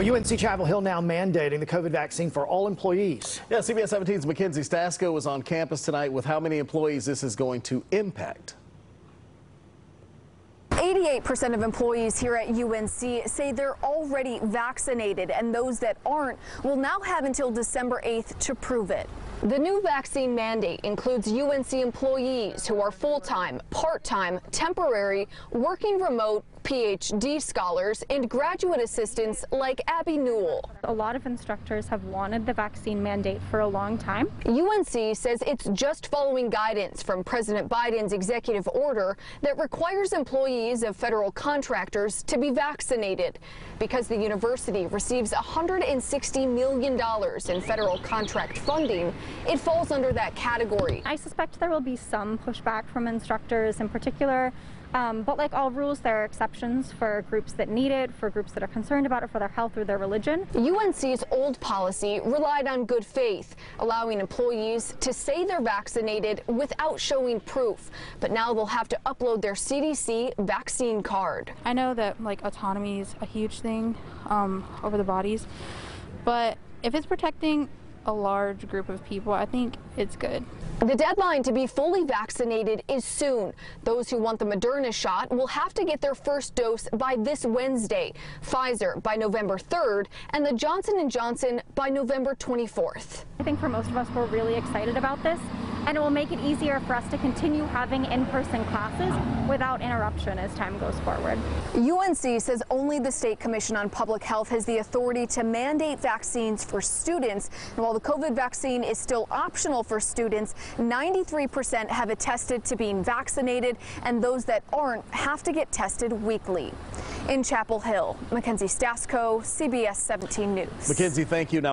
Well, UNC Chapel Hill now mandating the COVID vaccine for all employees. Yeah, CBS 17's Mackenzie Stasko was on campus tonight with how many employees this is going to impact. 88% of employees here at UNC say they're already vaccinated, and those that aren't will now have until December 8th to prove it. The new vaccine mandate includes UNC employees who are full-time, part-time, temporary, working remote, PhD scholars, and graduate assistants like Abby Newell. A lot of instructors have wanted the vaccine mandate for a long time. UNC says it's just following guidance from President Biden's executive order that requires employees of federal contractors to be vaccinated. Because the university receives $160 million in federal contract funding, it falls under that category. I suspect there will be some pushback from instructors in particular, um, but like all rules, there are exceptions for groups that need it, for groups that are concerned about it for their health or their religion. UNC's old policy relied on good faith, allowing employees to say they're vaccinated without showing proof. But now they'll have to upload their CDC vaccine card. I know that like autonomy is a huge thing um, over the bodies, but if it's protecting a large group of people, I think it's good. The deadline to be fully vaccinated is soon. Those who want the Moderna shot will have to get their first dose by this Wednesday, Pfizer by November 3rd, and the Johnson & Johnson by November 24th. I think for most of us, we're really excited about this and it will make it easier for us to continue having in-person classes without interruption as time goes forward. UNC says only the State Commission on Public Health has the authority to mandate vaccines for students. And while the COVID vaccine is still optional for students, 93% have attested to being vaccinated, and those that aren't have to get tested weekly. In Chapel Hill, Mackenzie Stasko, CBS 17 News. Mackenzie, thank you. Now